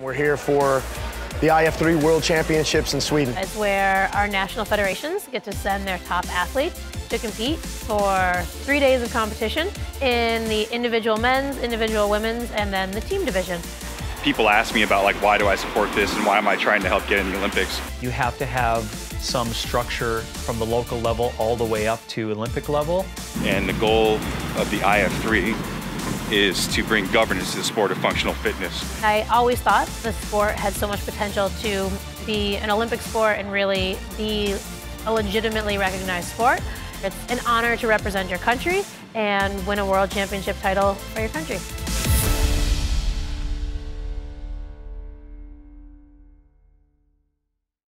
We're here for the IF3 World Championships in Sweden. It's where our national federations get to send their top athletes to compete for three days of competition in the individual men's, individual women's, and then the team division. People ask me about like why do I support this and why am I trying to help get in the Olympics. You have to have some structure from the local level all the way up to Olympic level. And the goal of the IF3 is to bring governance to the sport of functional fitness. I always thought the sport had so much potential to be an Olympic sport and really be a legitimately recognized sport. It's an honor to represent your country and win a world championship title for your country.